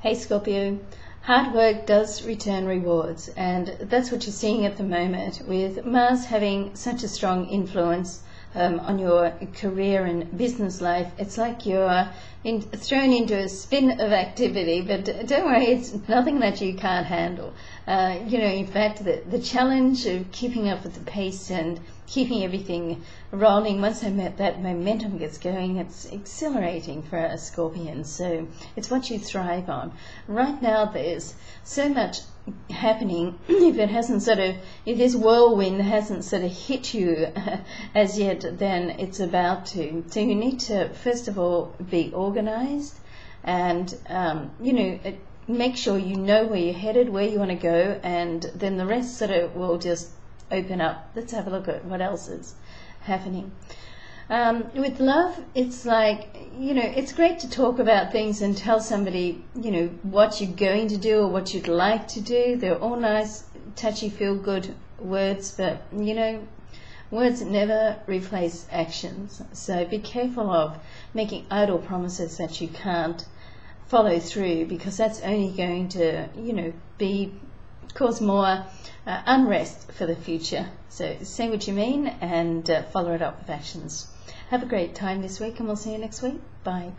Hey Scorpio, hard work does return rewards, and that's what you're seeing at the moment with Mars having such a strong influence um, on your career and business life. It's like you're in, thrown into a spin of activity, but don't worry, it's nothing that you can't handle. Uh, you know, in fact, the, the challenge of keeping up with the pace and keeping everything rolling, once I met that momentum gets going, it's exhilarating for a scorpion. So it's what you thrive on. Right now, there's so much happening if it hasn't sort of if this whirlwind hasn't sort of hit you as yet then it's about to so you need to first of all be organized and um, you know make sure you know where you're headed where you want to go and then the rest sort of will just open up let's have a look at what else is happening um, with love, it's like, you know, it's great to talk about things and tell somebody, you know, what you're going to do or what you'd like to do. They're all nice, touchy, feel good words, but, you know, words never replace actions. So be careful of making idle promises that you can't follow through because that's only going to, you know, be cause more uh, unrest for the future. So say what you mean and uh, follow it up with actions. Have a great time this week, and we'll see you next week. Bye.